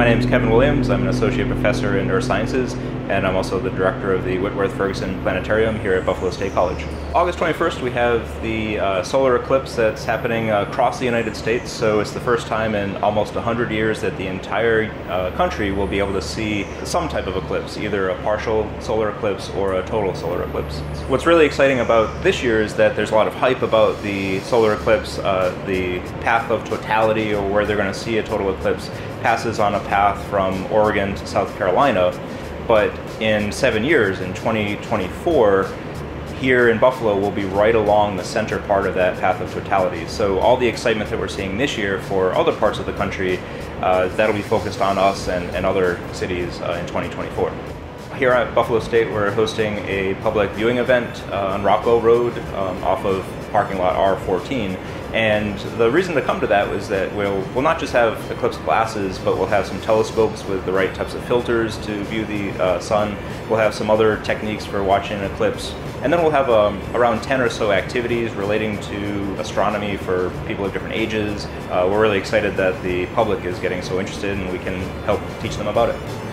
My name is Kevin Williams. I'm an associate professor in earth sciences, and I'm also the director of the Whitworth Ferguson Planetarium here at Buffalo State College. August 21st, we have the uh, solar eclipse that's happening across the United States. So it's the first time in almost 100 years that the entire uh, country will be able to see some type of eclipse, either a partial solar eclipse or a total solar eclipse. What's really exciting about this year is that there's a lot of hype about the solar eclipse, uh, the path of totality, or where they're going to see a total eclipse passes on a path from Oregon to South Carolina. But in seven years, in 2024, here in Buffalo will be right along the center part of that path of totality. So all the excitement that we're seeing this year for other parts of the country, uh, that'll be focused on us and, and other cities uh, in 2024. Here at Buffalo State, we're hosting a public viewing event uh, on Rockwell Road um, off of parking lot R14 and the reason to come to that was that we'll, we'll not just have eclipse glasses, but we'll have some telescopes with the right types of filters to view the uh, sun. We'll have some other techniques for watching an eclipse. And then we'll have um, around 10 or so activities relating to astronomy for people of different ages. Uh, we're really excited that the public is getting so interested and we can help teach them about it.